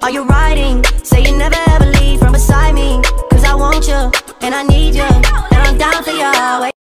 Are you riding? Say you never ever leave from beside me Cause I want you, and I need you